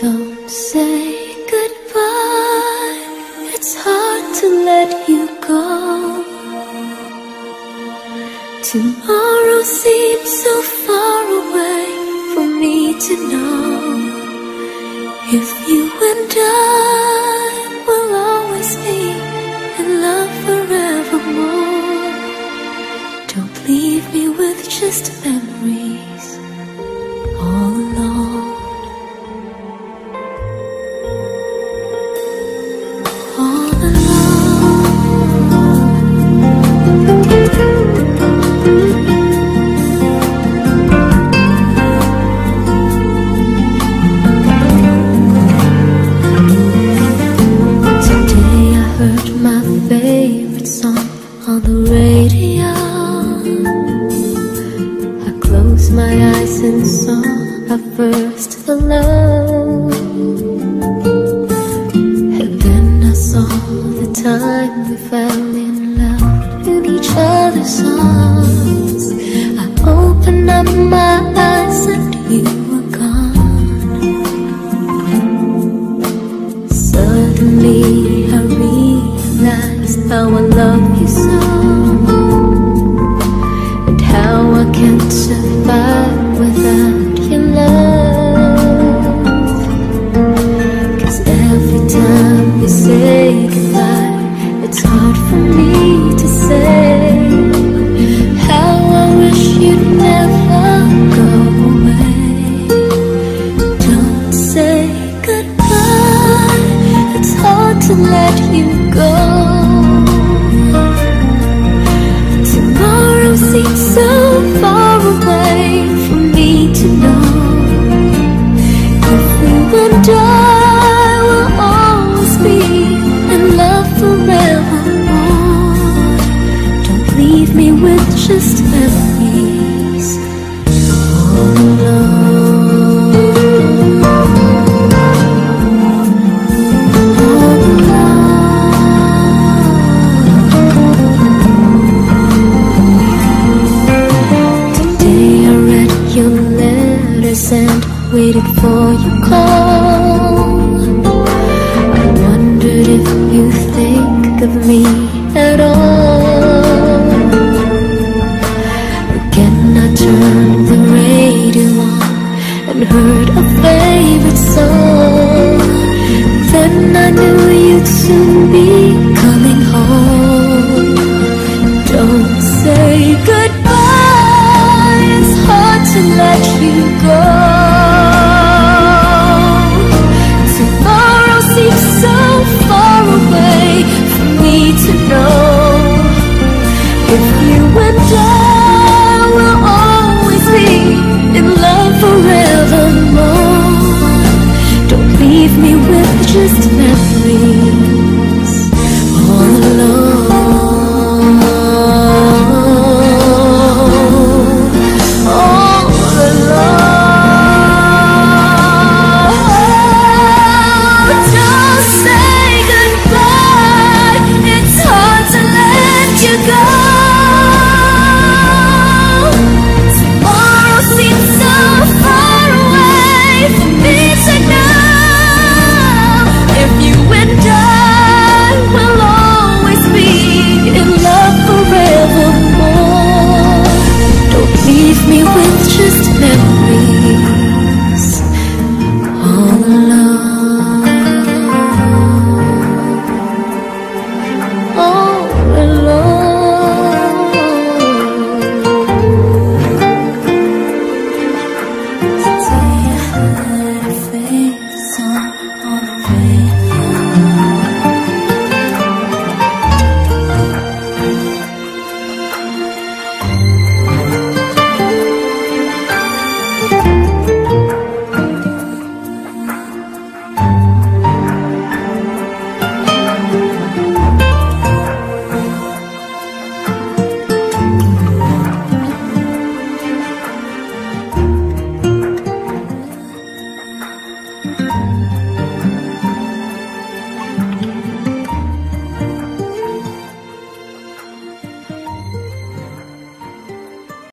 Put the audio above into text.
Don't say goodbye. It's hard to let you go. Tomorrow seems so far away for me to know if you and I will always be in love forevermore. Don't leave me with just memories favorite song on the radio. I closed my eyes and saw our first love. And then I saw the time we fell how I love you so And how I can't survive without your love Cause every time you say goodbye It's hard for me to say How I wish you'd never go away don't say goodbye. It's hard to let you go. Just memories all alone. Today I read your letters and waited for your call. I wondered if you think of me at all. Soon be coming home. Don't say goodbye. It's hard to let you go. Tomorrow seems so far away for me to know if you and I will always be in love forevermore. Don't leave me with just memories 嗯。